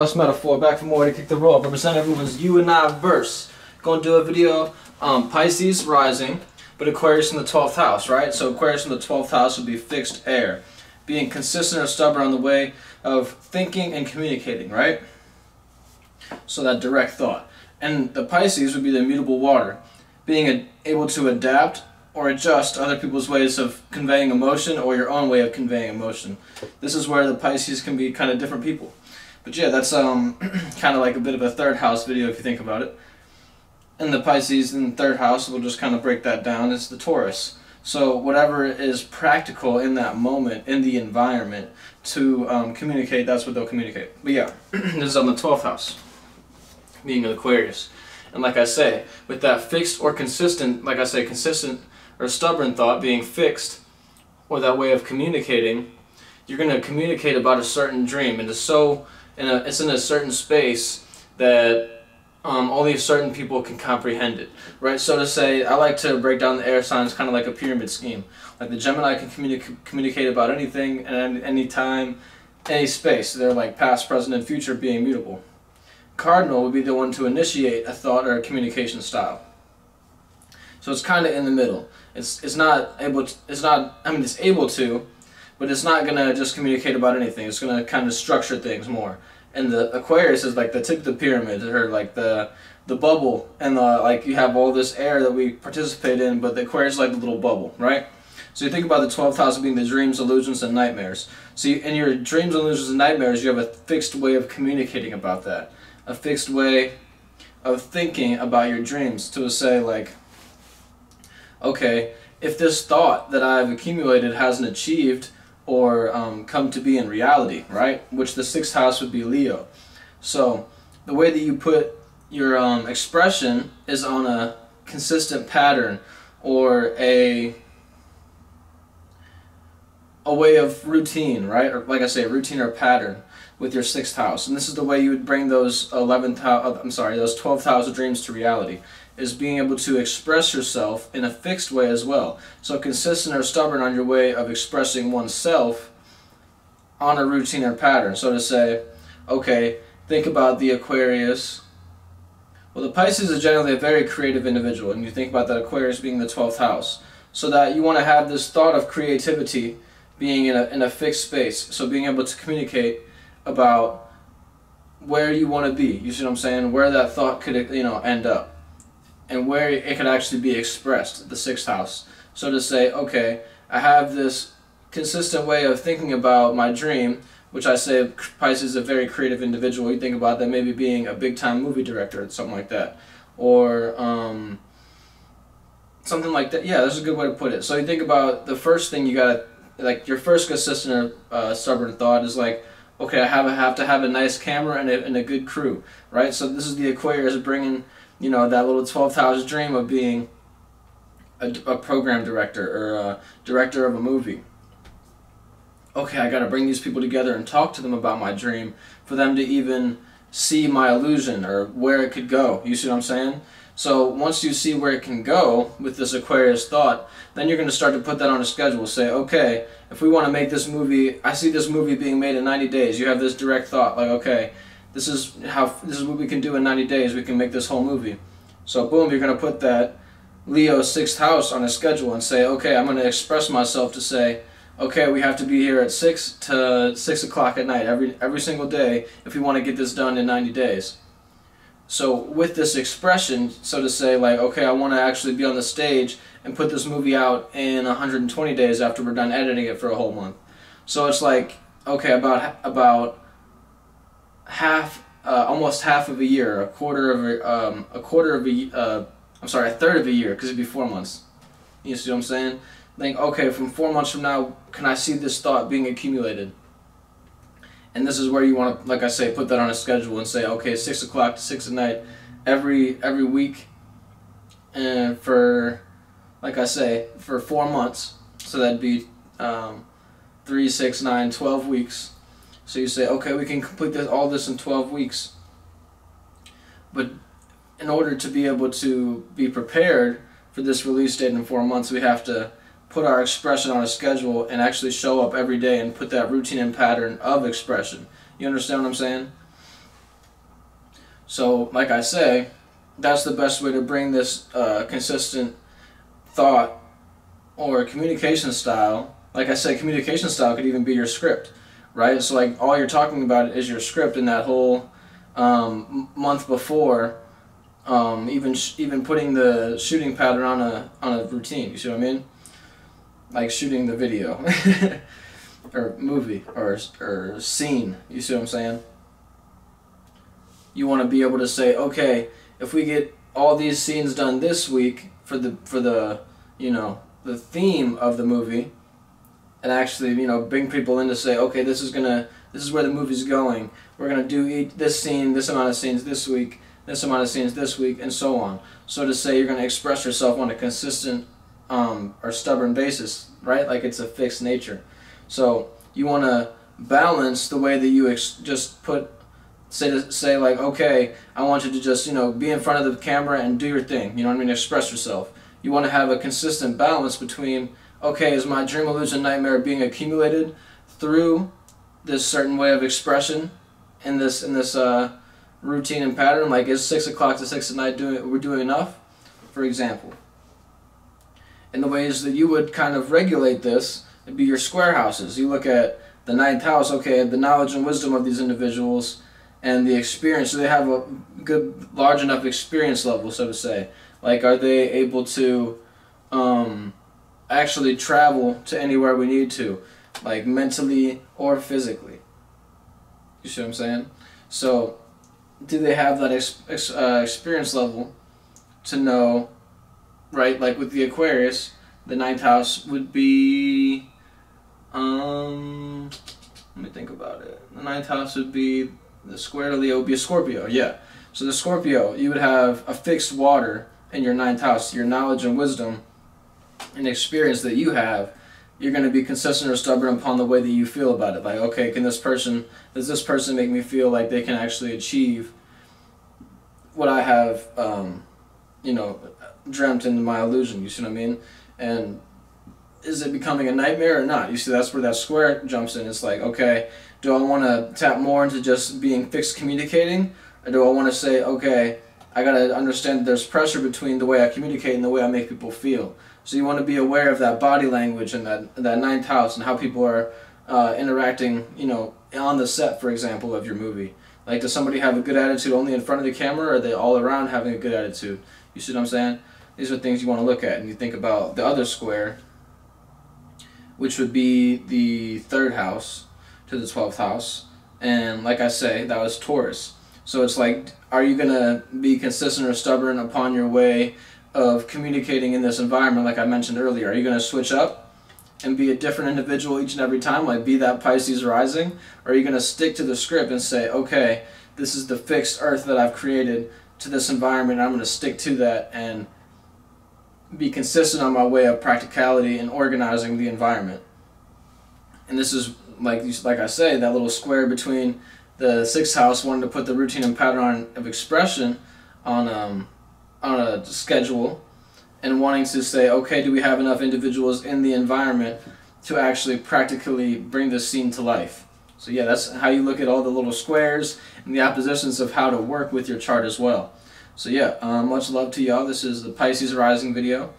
Last metaphor, back for more to kick the roll. Representative was you and I verse. Gonna do a video, um, Pisces rising, but Aquarius in the 12th house, right? So Aquarius in the 12th house would be fixed air. Being consistent or stubborn on the way of thinking and communicating, right? So that direct thought. And the Pisces would be the immutable water. Being able to adapt or adjust other people's ways of conveying emotion or your own way of conveying emotion. This is where the Pisces can be kind of different people. But yeah, that's um, kind of like a bit of a third house video if you think about it. And the Pisces in the third house, we'll just kind of break that down, is the Taurus. So whatever is practical in that moment, in the environment, to um, communicate, that's what they'll communicate. But yeah, this is on the 12th house, being an Aquarius. And like I say, with that fixed or consistent, like I say, consistent or stubborn thought being fixed, or that way of communicating, you're going to communicate about a certain dream. And it's so it's in a certain space that um, only certain people can comprehend it, right? So to say, I like to break down the air signs kind of like a pyramid scheme. Like the Gemini can communi communicate about anything and any, any time, any space. They're like past, present, and future being mutable. Cardinal would be the one to initiate a thought or a communication style. So it's kind of in the middle. It's it's not able to, it's not I mean it's able to, but it's not gonna just communicate about anything. It's gonna kind of structure things more. And the Aquarius is like the tip of the pyramid, or like the the bubble, and the, like you have all this air that we participate in, but the Aquarius is like the little bubble, right? So you think about the 12th house being the dreams, illusions, and nightmares. So you, in your dreams, illusions, and nightmares, you have a fixed way of communicating about that. A fixed way of thinking about your dreams to say like, okay, if this thought that I've accumulated hasn't achieved or um, come to be in reality, right? Which the sixth house would be Leo. So the way that you put your um, expression is on a consistent pattern or a a way of routine, right? Or like I say, routine or pattern with your sixth house. And this is the way you would bring those 11th house, uh, I'm sorry, those 12th house dreams to reality is being able to express yourself in a fixed way as well. So consistent or stubborn on your way of expressing oneself on a routine or pattern. So to say, okay, think about the Aquarius. Well, the Pisces is generally a very creative individual, and you think about that Aquarius being the 12th house. So that you want to have this thought of creativity being in a, in a fixed space. So being able to communicate about where you want to be. You see what I'm saying? Where that thought could, you know, end up and where it could actually be expressed, the sixth house. So to say, okay, I have this consistent way of thinking about my dream, which I say Pisces is a very creative individual. You think about that maybe being a big time movie director or something like that. Or um, something like that. Yeah, that's a good way to put it. So you think about the first thing you gotta, like your first consistent uh, stubborn thought is like, okay, I have, have to have a nice camera and a, and a good crew, right? So this is the Aquarius bringing you know, that little 12th house dream of being a, a program director or a director of a movie. Okay, I got to bring these people together and talk to them about my dream for them to even see my illusion or where it could go. You see what I'm saying? So once you see where it can go with this Aquarius thought, then you're going to start to put that on a schedule. Say, okay, if we want to make this movie, I see this movie being made in 90 days. You have this direct thought, like, okay, this is how this is what we can do in 90 days. We can make this whole movie. So boom, you're going to put that Leo sixth house on a schedule and say, okay, I'm going to express myself to say, okay, we have to be here at six to six o'clock at night every every single day if we want to get this done in 90 days. So with this expression, so to say, like, okay, I want to actually be on the stage and put this movie out in 120 days after we're done editing it for a whole month. So it's like, okay, about about half, uh, almost half of a year, a quarter of a, um, a quarter of a, uh, I'm sorry, a third of a year, because it'd be four months. You see what I'm saying? Think, okay, from four months from now, can I see this thought being accumulated? And this is where you want to, like I say, put that on a schedule and say, okay, six o'clock to six at night, every every week, and for, like I say, for four months. So that'd be um, three, six, nine, twelve weeks. So you say, okay, we can complete this, all this in 12 weeks. But in order to be able to be prepared for this release date in four months, we have to put our expression on a schedule and actually show up every day and put that routine and pattern of expression. You understand what I'm saying? So, like I say, that's the best way to bring this uh, consistent thought or communication style. Like I said, communication style could even be your script, right? So, like, all you're talking about is your script in that whole um, month before. Um, even even putting the shooting pattern on a on a routine. You see what I mean? Like shooting the video. or movie or or scene. You see what I'm saying? You want to be able to say, okay, if we get all these scenes done this week for the for the you know the theme of the movie, and actually you know bring people in to say, okay, this is gonna this is where the movie's going. We're gonna do each, this scene, this amount of scenes this week, this amount of scenes this week, and so on. So to say you're gonna express yourself on a consistent um, or stubborn basis, right? Like it's a fixed nature. So you want to balance the way that you just put say to, say like okay I want you to just you know be in front of the camera and do your thing you know what I mean express yourself you want to have a consistent balance between okay is my dream illusion nightmare being accumulated through this certain way of expression in this in this uh, routine and pattern like is six o'clock to six at night doing we're doing enough for example in the ways that you would kind of regulate this It'd be your square houses. You look at the ninth house, okay, the knowledge and wisdom of these individuals and the experience. Do they have a good, large enough experience level, so to say? Like, are they able to um, actually travel to anywhere we need to, like mentally or physically? You see what I'm saying? So, do they have that ex ex uh, experience level to know, right? Like with the Aquarius, the ninth house would be um, let me think about it. The ninth house would be the square to Leo would be a Scorpio. Yeah. So the Scorpio, you would have a fixed water in your ninth house. Your knowledge and wisdom and experience that you have, you're going to be consistent or stubborn upon the way that you feel about it. Like, okay, can this person, does this person make me feel like they can actually achieve what I have, um, you know, dreamt into my illusion? You see what I mean? And is it becoming a nightmare or not? You see, that's where that square jumps in. It's like, okay, do I want to tap more into just being fixed communicating? Or do I want to say, okay, I got to understand that there's pressure between the way I communicate and the way I make people feel. So you want to be aware of that body language and that, that ninth house and how people are uh, interacting, you know, on the set, for example, of your movie. Like, does somebody have a good attitude only in front of the camera, or are they all around having a good attitude? You see what I'm saying? These are things you want to look at, and you think about the other square, which would be the third house to the 12th house. And like I say, that was Taurus. So it's like, are you going to be consistent or stubborn upon your way of communicating in this environment, like I mentioned earlier? Are you going to switch up and be a different individual each and every time, like be that Pisces rising? Or are you going to stick to the script and say, okay, this is the fixed earth that I've created to this environment, I'm going to stick to that and be consistent on my way of practicality and organizing the environment. And this is like like I say, that little square between the sixth house wanting to put the routine and pattern of expression on um, on a schedule, and wanting to say, okay, do we have enough individuals in the environment to actually practically bring this scene to life? So yeah, that's how you look at all the little squares and the oppositions of how to work with your chart as well. So yeah, um, much love to y'all. This is the Pisces Rising video,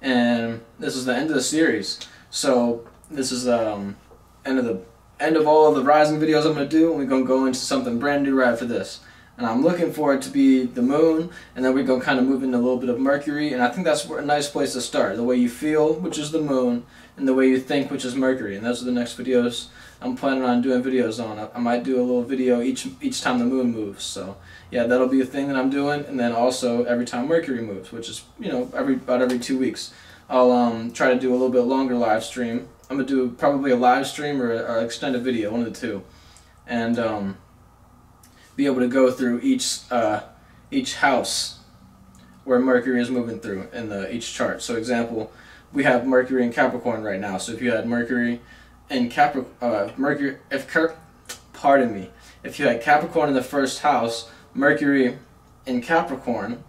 and this is the end of the series. So this is um, end of the end of all of the Rising videos I'm gonna do, and we're gonna go into something brand new right after this. And I'm looking for it to be the moon, and then we're gonna kind of move into a little bit of Mercury, and I think that's a nice place to start. The way you feel, which is the moon, and the way you think, which is Mercury. And those are the next videos I'm planning on doing videos on. I might do a little video each each time the moon moves. So yeah, that'll be a thing that I'm doing, and then also every time Mercury moves, which is you know every about every two weeks, I'll um, try to do a little bit longer live stream. I'm gonna do probably a live stream or an extended video, one of the two, and um, be able to go through each uh, each house where Mercury is moving through in the each chart. So example, we have Mercury in Capricorn right now. So if you had Mercury in Capricorn, uh, Mercury, if pardon me, if you had Capricorn in the first house, Mercury in Capricorn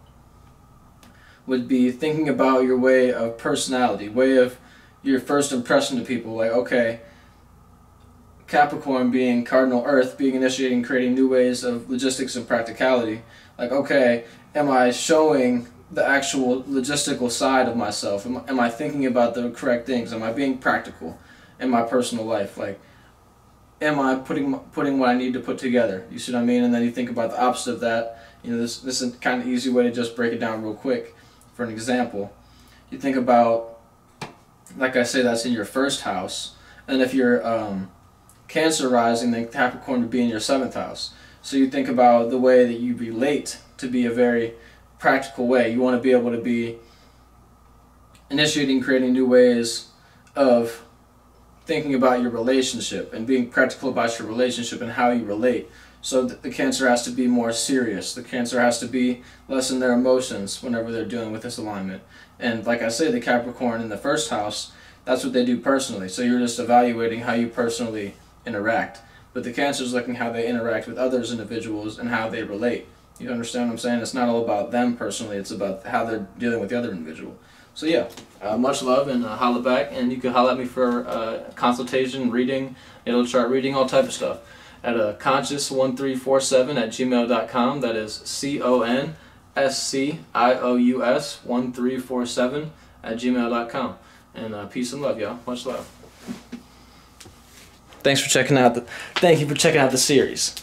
would be thinking about your way of personality, way of your first impression to people. Like, okay, Capricorn being cardinal Earth, being initiating, creating new ways of logistics and practicality. Like, okay, am I showing the actual logistical side of myself? Am, am I thinking about the correct things? Am I being practical in my personal life? Like, am I putting putting what I need to put together? You see what I mean? And then you think about the opposite of that. You know, this this is kind of easy way to just break it down real quick. For an example, you think about, like I say, that's in your first house, and if you're um, Cancer rising, then Capricorn would be in your seventh house. So you think about the way that you relate to be a very practical way. You want to be able to be initiating, creating new ways of thinking about your relationship and being practical about your relationship and how you relate. So the Cancer has to be more serious. The Cancer has to be less in their emotions whenever they're dealing with this alignment. And like I say, the Capricorn in the first house, that's what they do personally. So you're just evaluating how you personally interact. But the Cancer is looking how they interact with others individuals and how they relate. You understand what I'm saying? It's not all about them personally. It's about how they're dealing with the other individual. So yeah, uh, much love and uh, holla back. And you can holla at me for uh, consultation, reading, it'll chart reading, all type of stuff at uh, conscious1347 at gmail.com. That is C O N S C I O U S 1347 at gmail.com. And uh, peace and love, y'all. Much love. Thanks for checking out the. Thank you for checking out the series.